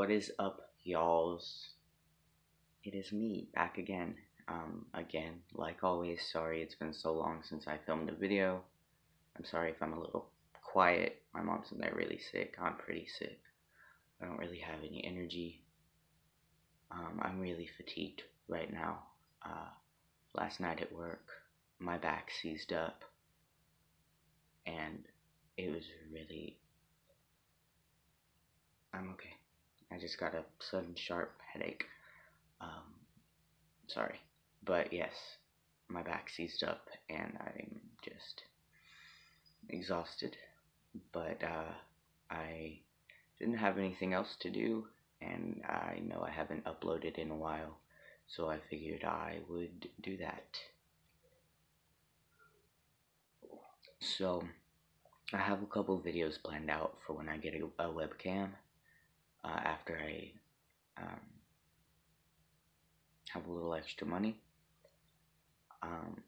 What is up, y'alls? It is me, back again. Um, again, like always, sorry it's been so long since I filmed a video. I'm sorry if I'm a little quiet. My mom's in there really sick. I'm pretty sick. I don't really have any energy. Um, I'm really fatigued right now. Uh, last night at work, my back seized up. And it was really... I'm okay. I just got a sudden sharp headache. Um, sorry. But yes, my back seized up and I'm just exhausted. But uh, I didn't have anything else to do and I know I haven't uploaded in a while. So I figured I would do that. So I have a couple videos planned out for when I get a, a webcam uh, after I um, have a little extra money, um,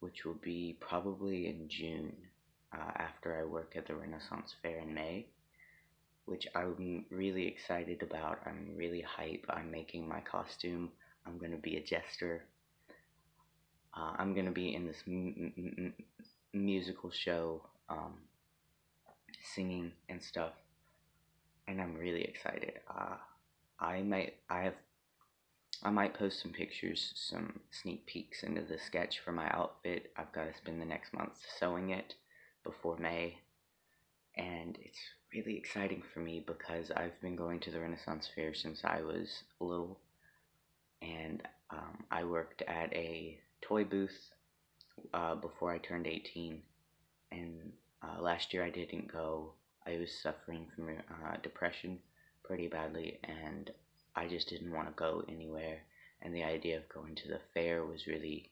which will be probably in June uh, after I work at the Renaissance Fair in May, which I'm really excited about. I'm really hype. I'm making my costume. I'm going to be a jester. Uh, I'm going to be in this musical show, um, singing and stuff and I'm really excited. Uh, I might I have I might post some pictures, some sneak peeks into the sketch for my outfit. I've got to spend the next month sewing it before May, and it's really exciting for me because I've been going to the Renaissance Fair since I was little, and um, I worked at a toy booth uh, before I turned 18, and uh, last year I didn't go I was suffering from uh, depression pretty badly, and I just didn't want to go anywhere. And the idea of going to the fair was really.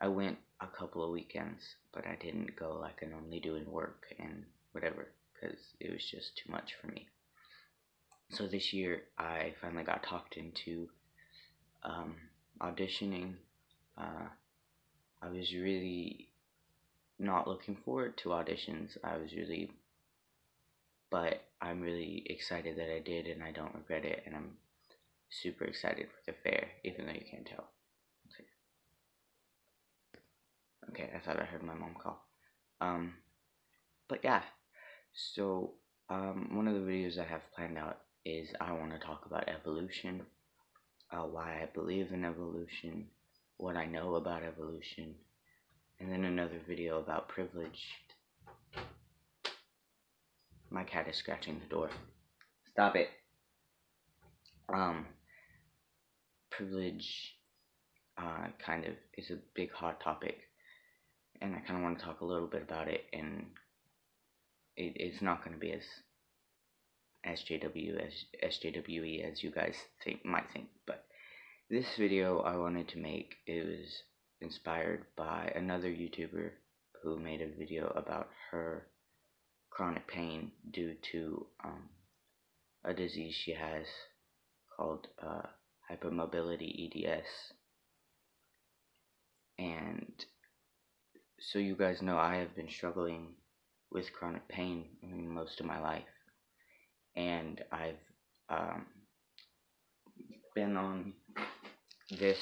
I went a couple of weekends, but I didn't go like I normally do in work and whatever, because it was just too much for me. So this year, I finally got talked into um, auditioning. Uh, I was really not looking forward to auditions. I was really but I'm really excited that I did and I don't regret it and I'm super excited for the fair even though you can't tell. Okay I thought I heard my mom call. Um but yeah. So um one of the videos I have planned out is I want to talk about evolution uh, why I believe in evolution what I know about evolution and then another video about privilege my cat is scratching the door. Stop it. Um, privilege uh, kind of is a big hot topic, and I kind of want to talk a little bit about it. And it, it's not going to be as SJW as SJWE as you guys think might think, but this video I wanted to make is inspired by another YouTuber who made a video about her chronic pain due to um, a disease she has called uh, hypermobility EDS. And so you guys know I have been struggling with chronic pain most of my life. And I've um, been on this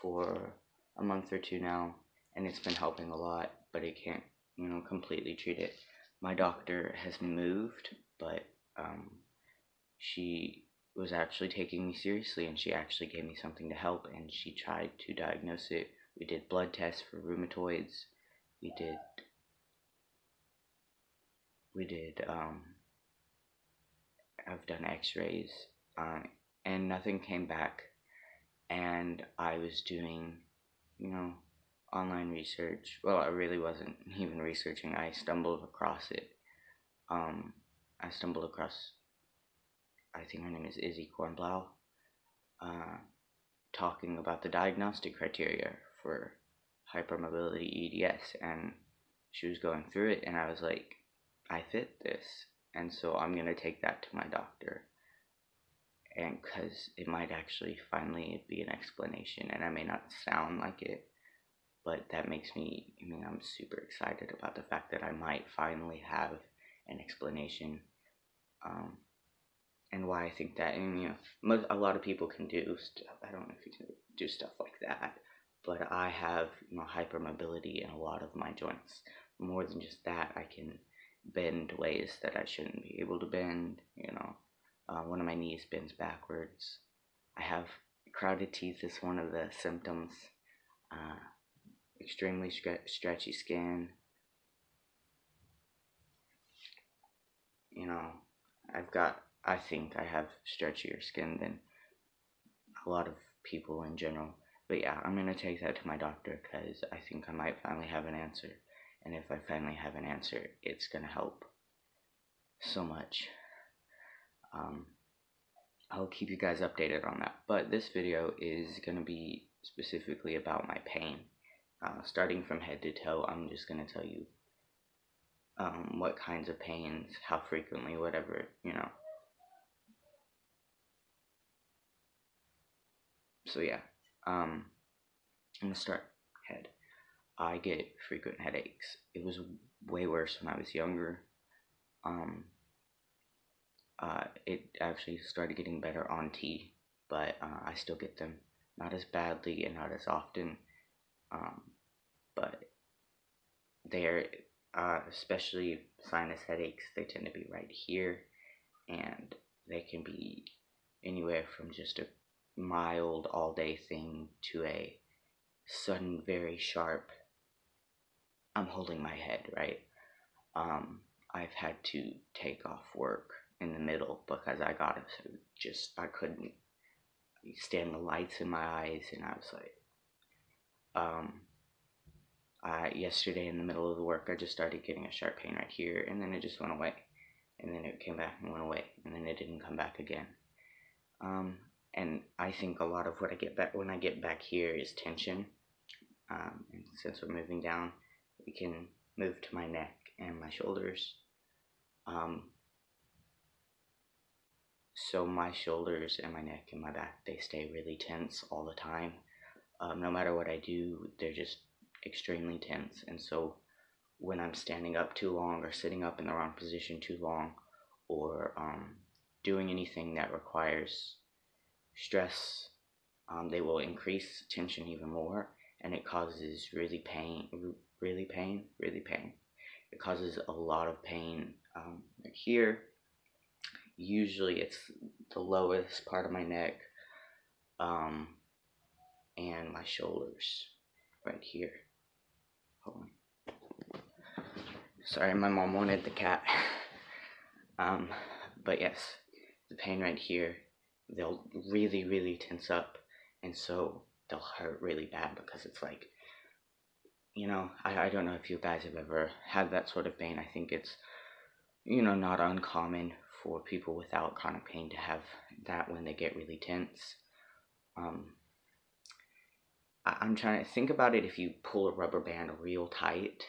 for a month or two now, and it's been helping a lot, but it can't, you know, completely treat it my doctor has moved, but um, she was actually taking me seriously and she actually gave me something to help and she tried to diagnose it. We did blood tests for rheumatoids. We did we did um I've done x-rays um, and nothing came back and I was doing you know online research. Well, I really wasn't even researching. I stumbled across it. Um, I stumbled across, I think her name is Izzy Kornblau, uh, talking about the diagnostic criteria for hypermobility EDS, and she was going through it, and I was like, I fit this, and so I'm gonna take that to my doctor, and because it might actually finally be an explanation, and I may not sound like it, but that makes me, I mean, I'm super excited about the fact that I might finally have an explanation. Um, and why I think that. And you know, a lot of people can do stuff. I don't know if you can do stuff like that, but I have you know hypermobility in a lot of my joints. More than just that, I can bend ways that I shouldn't be able to bend. You know, uh, one of my knees bends backwards. I have crowded teeth is one of the symptoms. Uh, extremely stre- stretchy skin. You know, I've got, I think I have stretchier skin than a lot of people in general. But yeah, I'm going to take that to my doctor because I think I might finally have an answer. And if I finally have an answer, it's going to help so much. Um, I'll keep you guys updated on that. But this video is going to be specifically about my pain. Uh, starting from head to toe, I'm just going to tell you um, what kinds of pains, how frequently, whatever, you know. So yeah, um, I'm going to start head. I get frequent headaches. It was way worse when I was younger. Um, uh, it actually started getting better on T, but uh, I still get them not as badly and not as often. Um, but they're uh, especially sinus headaches. They tend to be right here, and they can be anywhere from just a mild all day thing to a sudden, very sharp. I'm holding my head right. Um, I've had to take off work in the middle because I got it. So just I couldn't stand the lights in my eyes, and I was like, um, I yesterday in the middle of the work, I just started getting a sharp pain right here, and then it just went away, and then it came back and went away, and then it didn't come back again. Um, and I think a lot of what I get back when I get back here is tension. Um, and since we're moving down, we can move to my neck and my shoulders. Um, so my shoulders and my neck and my back they stay really tense all the time um, no matter what i do they're just extremely tense. And so when i'm standing up too long or sitting up in the wrong position too long or um, doing anything that requires stress um, they will increase tension even more and it causes really pain really pain really pain. It causes a lot of pain um, here. Usually it's the lowest part of my neck um, and my shoulders right here. Hold on. Sorry, my mom wanted the cat. um, but yes, the pain right here, they'll really, really tense up, and so they'll hurt really bad because it's like, you know, I, I don't know if you guys have ever had that sort of pain. I think it's, you know, not uncommon for people without chronic pain to have that when they get really tense. Um, I'm trying to think about it if you pull a rubber band real tight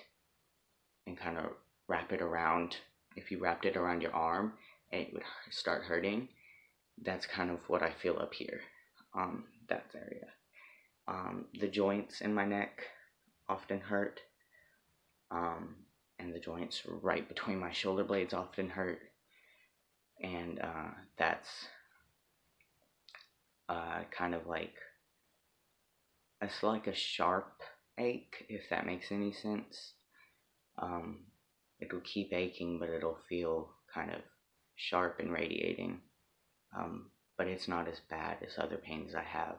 and kind of wrap it around, if you wrapped it around your arm and it would start hurting, that's kind of what I feel up here, um, that area. Um, the joints in my neck often hurt, um, and the joints right between my shoulder blades often hurt and uh, that's uh, kind of like it's like a sharp ache if that makes any sense. Um, it'll keep aching but it'll feel kind of sharp and radiating. Um, but it's not as bad as other pains I have.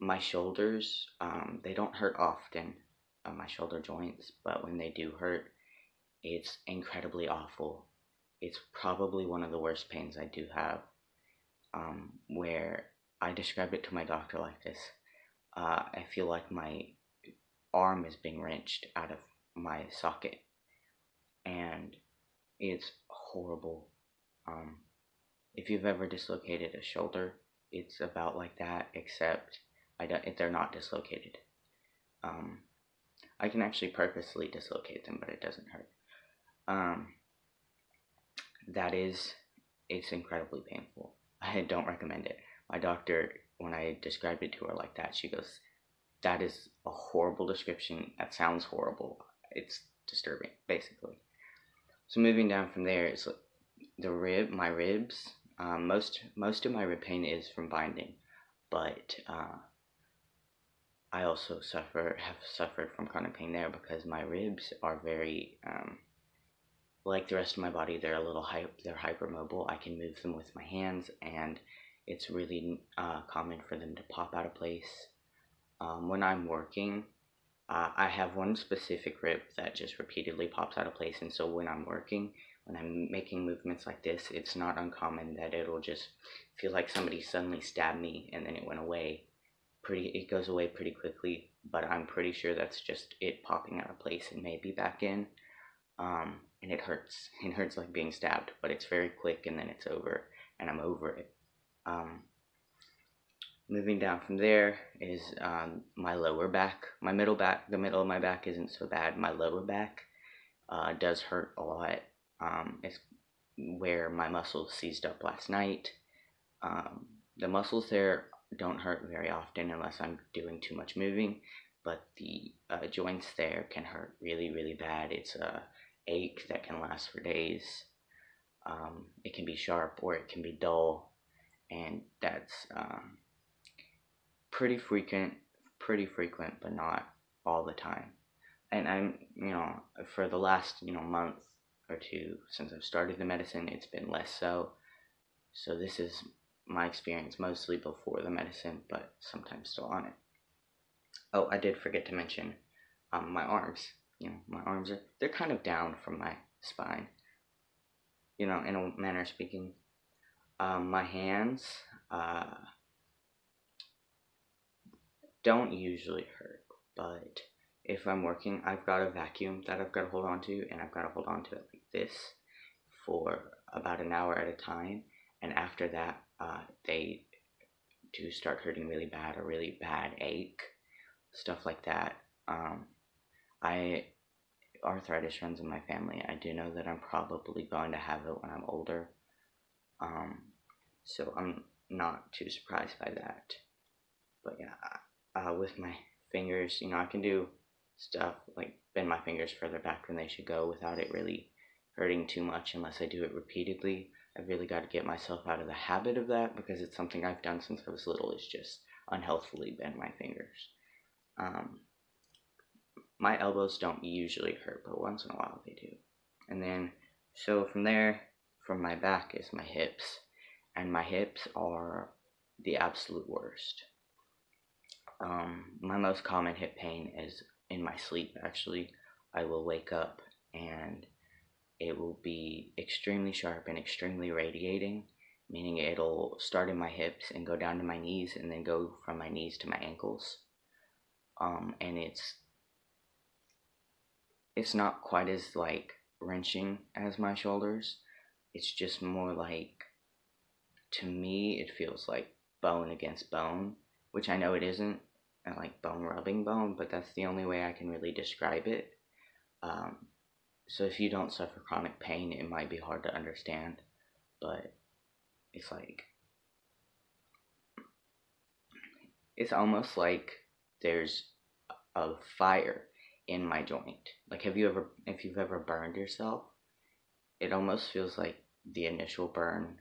My shoulders um, they don't hurt often uh, my shoulder joints but when they do hurt it's incredibly awful. It's probably one of the worst pains I do have, um, where I describe it to my doctor like this. Uh, I feel like my arm is being wrenched out of my socket, and it's horrible. Um, if you've ever dislocated a shoulder, it's about like that, except I don't, they're not dislocated. Um, I can actually purposely dislocate them, but it doesn't hurt. Um, that is, it's incredibly painful. I don't recommend it. My doctor, when I described it to her like that, she goes, That is a horrible description. That sounds horrible. It's disturbing, basically. So moving down from there is the rib, my ribs. Um, most most of my rib pain is from binding, but uh, I also suffer have suffered from chronic pain there because my ribs are very um, like the rest of my body. They're a little hype. They're hypermobile. I can move them with my hands, and it's really uh, common for them to pop out of place. Um, when I'm working, uh, I have one specific rib that just repeatedly pops out of place, and so when I'm working, when I'm making movements like this, it's not uncommon that it'll just feel like somebody suddenly stabbed me and then it went away pretty it goes away pretty quickly but i'm pretty sure that's just it popping out of place and maybe back in. Um, and it hurts. It hurts like being stabbed but it's very quick and then it's over and i'm over it um, moving down from there is um, my lower back. My middle back the middle of my back isn't so bad. My lower back uh, does hurt a lot. Um, it's where my muscles seized up last night. Um, the muscles there don't hurt very often unless I'm doing too much moving, but the uh, joints there can hurt really, really bad. It's a ache that can last for days. Um, it can be sharp or it can be dull, and that's um, pretty frequent, pretty frequent, but not all the time. And I'm, you know, for the last, you know, month or two since I've started the medicine, it's been less so. So this is my experience mostly before the medicine, but sometimes still on it. Oh, I did forget to mention um, my arms. You know, my arms are they're kind of down from my spine. You know, in a manner of speaking. Um, my hands uh, don't usually hurt, but if I'm working, I've got a vacuum that I've got to hold on to, and I've got to hold on to it like this for about an hour at a time. And after that, uh, they do start hurting really bad, a really bad ache, stuff like that. Um, I arthritis runs in my family. I do know that I'm probably going to have it when I'm older. Um, so I'm not too surprised by that. But yeah, uh, with my fingers, you know, I can do stuff like bend my fingers further back than they should go without it really hurting too much unless I do it repeatedly. I've really got to get myself out of the habit of that because it's something I've done since I was little is just unhealthily bend my fingers. Um, my elbows don't usually hurt, but once in a while they do. And then, so from there, from my back is my hips. And my hips are the absolute worst. Um, my most common hip pain is in my sleep, actually. I will wake up and it will be extremely sharp and extremely radiating, meaning it'll start in my hips and go down to my knees and then go from my knees to my ankles. Um, and it's it's not quite as like wrenching as my shoulders. It's just more like to me it feels like bone against bone, which I know it isn't, like bone rubbing bone, but that's the only way I can really describe it. Um, so if you don't suffer chronic pain, it might be hard to understand, but it's like it's almost like there's a fire in my joint. Like have you ever if you've ever burned yourself, it almost feels like the initial burn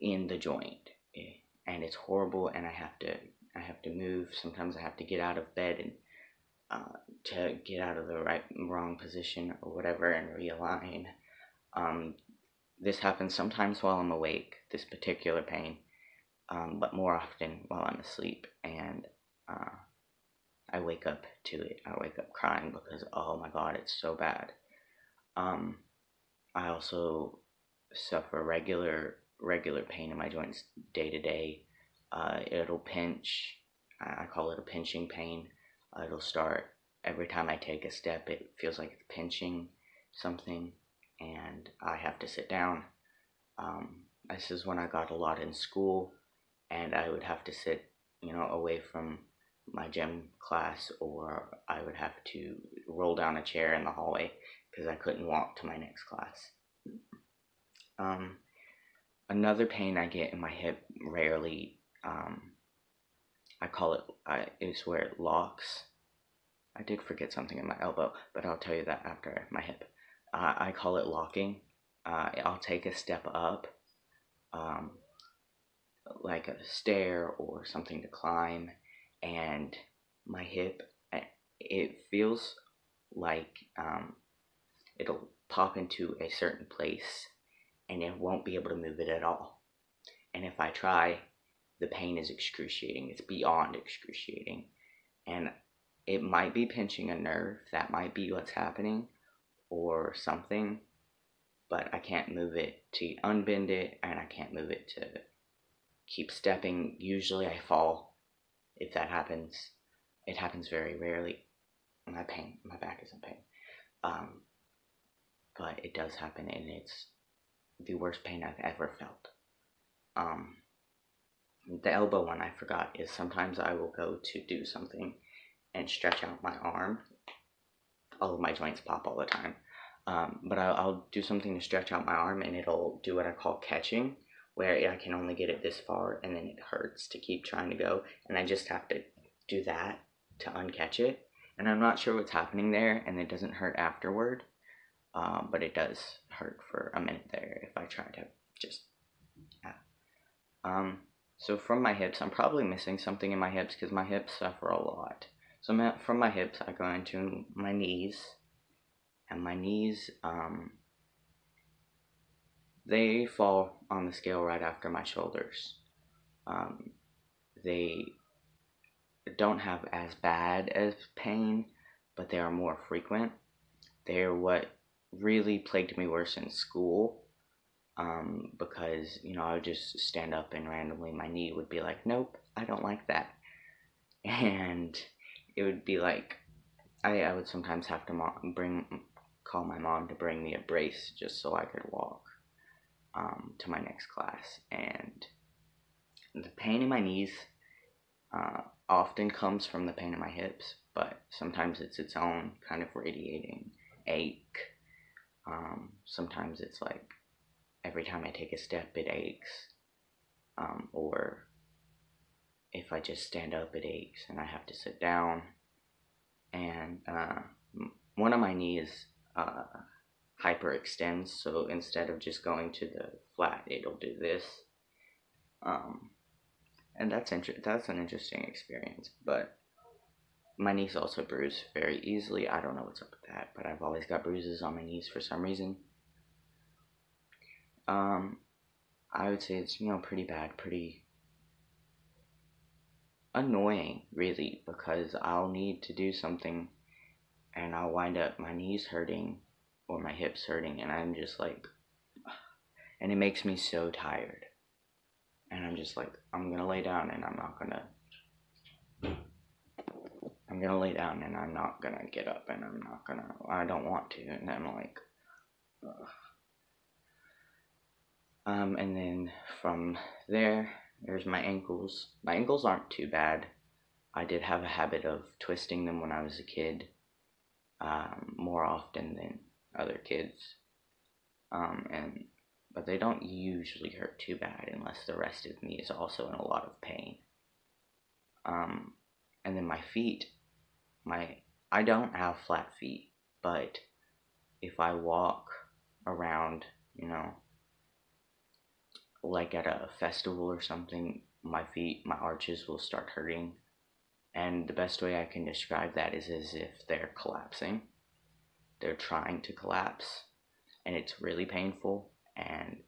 in the joint. Eh, and it's horrible and I have to I have to move. Sometimes I have to get out of bed and uh, to get out of the right wrong position or whatever and realign. Um, this happens sometimes while I'm awake, this particular pain, um, but more often while I'm asleep. And uh, I wake up to it. I wake up crying because, oh my god, it's so bad. Um, I also suffer regular regular pain in my joints day to day. Uh, it'll pinch. I call it a pinching pain it'll start every time I take a step, it feels like it's pinching something, and I have to sit down. Um, this is when I got a lot in school, and I would have to sit, you know, away from my gym class, or I would have to roll down a chair in the hallway because I couldn't walk to my next class. Um, another pain I get in my hip rarely um, I call it, I, is where it locks. I did forget something in my elbow, but I'll tell you that after my hip. Uh, I call it locking. Uh, I'll take a step up, um, like a stair or something to climb, and my hip, it feels like um, it'll pop into a certain place and it won't be able to move it at all. And if I try, the pain is excruciating. It's beyond excruciating. And it might be pinching a nerve. That might be what's happening or something. But I can't move it to unbend it and I can't move it to keep stepping. Usually I fall if that happens. It happens very rarely. My pain, my back is in pain. Um, but it does happen and it's the worst pain I've ever felt. Um, the elbow one I forgot is sometimes I will go to do something and stretch out my arm. All of my joints pop all the time. Um, but I'll, I'll, do something to stretch out my arm and it'll do what I call catching, where I can only get it this far and then it hurts to keep trying to go. And I just have to do that to uncatch it. And I'm not sure what's happening there and it doesn't hurt afterward. Um, but it does hurt for a minute there if I try to just. Yeah. Um, so from my hips, I'm probably missing something in my hips because my hips suffer a lot. So from my hips, I go into my knees, and my knees, um, they fall on the scale right after my shoulders. Um, they don't have as bad as pain, but they are more frequent. They are what really plagued me worse in school um, because you know I would just stand up and randomly my knee would be like, nope, I don't like that, and it would be like I, I would sometimes have to mom, bring call my mom to bring me a brace just so I could walk um, to my next class, and the pain in my knees uh, often comes from the pain in my hips, but sometimes it's its own kind of radiating ache um, sometimes it's like every time I take a step, it aches. Um, or if I just stand up, it aches and I have to sit down. And uh, one of my knees uh, hyperextends, so instead of just going to the flat, it'll do this. Um, and that's inter- that's an interesting experience, but my knees also bruise very easily. I don't know what's up with that, but I've always got bruises on my knees for some reason. Um, I would say it's, you know, pretty bad, pretty annoying, really, because I'll need to do something and I'll wind up my knees hurting or my hips hurting, and I'm just like, and it makes me so tired. And I'm just like, I'm gonna lay down and I'm not gonna I'm gonna lay down and I'm not gonna get up and I'm not gonna, I don't want to. And I'm like, Ugh. um, and then from there, there's my ankles. My ankles aren't too bad. I did have a habit of twisting them when I was a kid, um, more often than other kids. Um, and but they don't usually hurt too bad unless the rest of me is also in a lot of pain. Um, and then my feet, my I don't have flat feet, but if I walk around, you know, like at a festival or something, my feet, my arches will start hurting. And the best way I can describe that is as if they're collapsing. They're trying to collapse, and it's really painful. And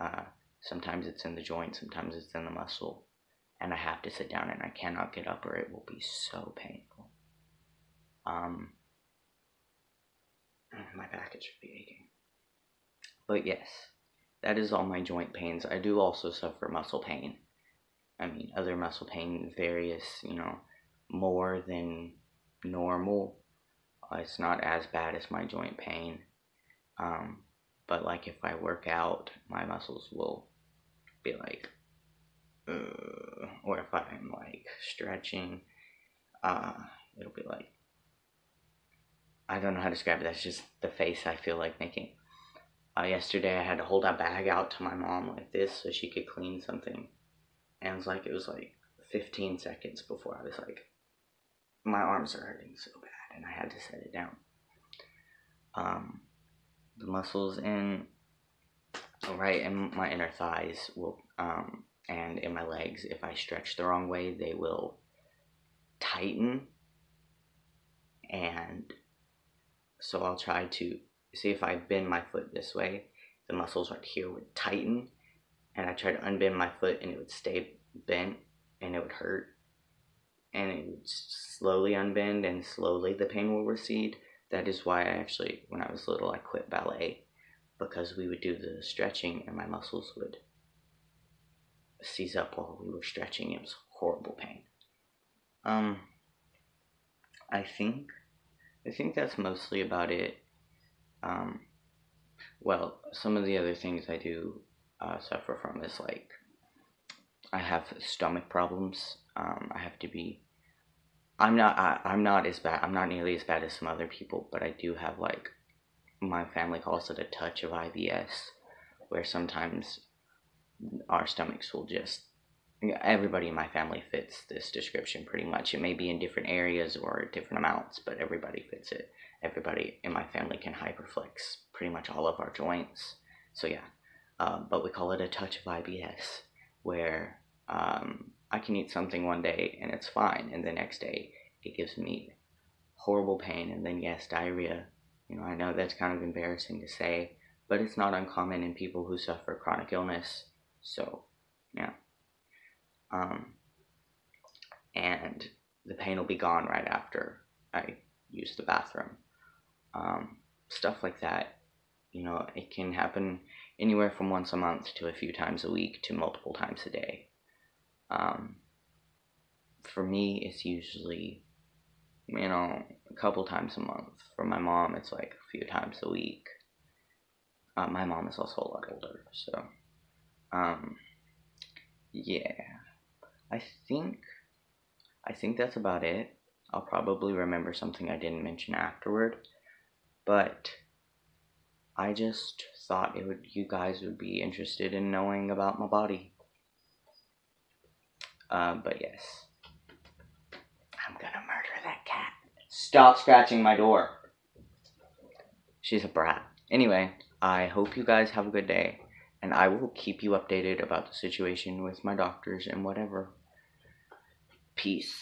uh, sometimes it's in the joint, sometimes it's in the muscle. And I have to sit down and I cannot get up, or it will be so painful. Um, my back should be aching. But yes, that is all my joint pains. I do also suffer muscle pain. I mean, other muscle pain, various, you know, more than normal. Uh, it's not as bad as my joint pain. Um, but like if I work out, my muscles will be like, uh, or if I'm like stretching, uh, it'll be like I don't know how to describe it. That's just the face I feel like making. Uh, yesterday I had to hold a bag out to my mom like this so she could clean something. And it was like, it was like 15 seconds before I was like, my arms are hurting so bad and I had to set it down. Um, the muscles in right in my inner thighs will um, and in my legs if i stretch the wrong way they will tighten and so i'll try to see if i bend my foot this way the muscles right here would tighten and i try to unbend my foot and it would stay bent and it would hurt and it would slowly unbend and slowly the pain will recede that is why i actually when i was little i quit ballet because we would do the stretching and my muscles would seize up while we were stretching. It was horrible pain. Um, I think, I think that's mostly about it. Um, well, some of the other things I do uh, suffer from is like I have stomach problems. Um, I have to be. I'm not. I, I'm not as bad. I'm not nearly as bad as some other people, but I do have like my family calls it a touch of IBS, where sometimes our stomachs will just everybody in my family fits this description pretty much. It may be in different areas or different amounts, but everybody fits it. Everybody in my family can hyperflex pretty much all of our joints. So yeah, um, but we call it a touch of IBS, where um, I can eat something one day and it's fine, and the next day it gives me horrible pain, and then yes, diarrhea you know, I know that's kind of embarrassing to say, but it's not uncommon in people who suffer chronic illness. So, yeah. Um, and the pain will be gone right after I use the bathroom. Um, stuff like that, you know, it can happen anywhere from once a month to a few times a week to multiple times a day. Um, for me, it's usually you know, a couple times a month. For my mom, it's like a few times a week. Uh, my mom is also a lot older, so um, yeah. I think I think that's about it. I'll probably remember something I didn't mention afterward, but I just thought it would you guys would be interested in knowing about my body. Uh, but yes. I'm gonna murder that cat. Stop scratching my door. She's a brat. Anyway, I hope you guys have a good day, and I will keep you updated about the situation with my doctors and whatever. Peace.